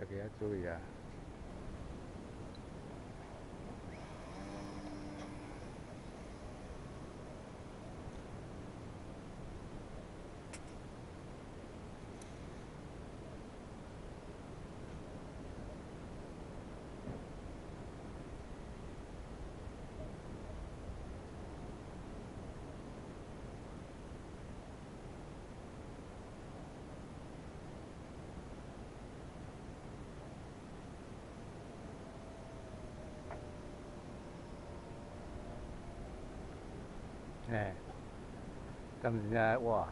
要给他注意啊。哎，咁人家哇！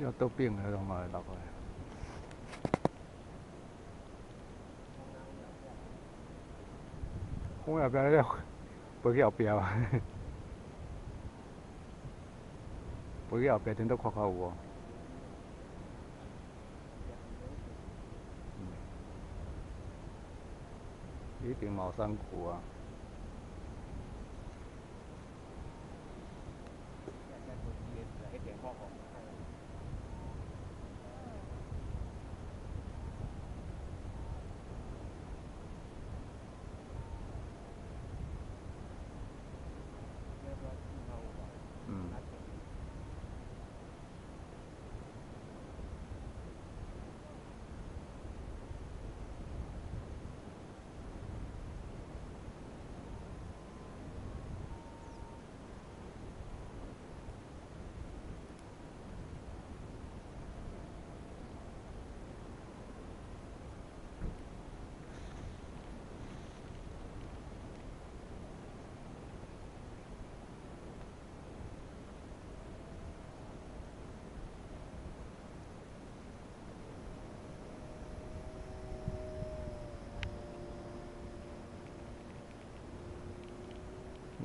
要都病了，同埋落去。我后边咧，飞去后边啊，飞去后边顶都看看有无？一定冇辛苦啊！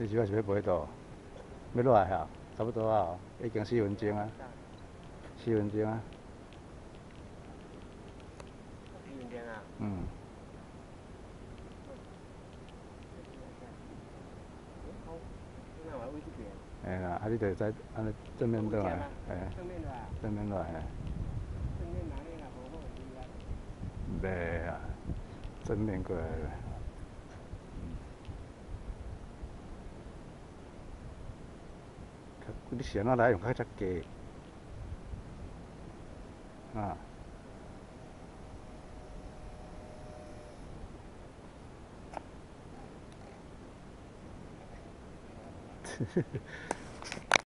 你主要是要飞倒，要落来啊，差不多啊，已经四分钟啊，四分钟啊。四分钟啊？嗯。哎啦，啊你得在安尼正面倒来，哎。正面来。正面来。正面哪里啊？无好意啊。袂啊，正面过来。你想哪来用较只低啊？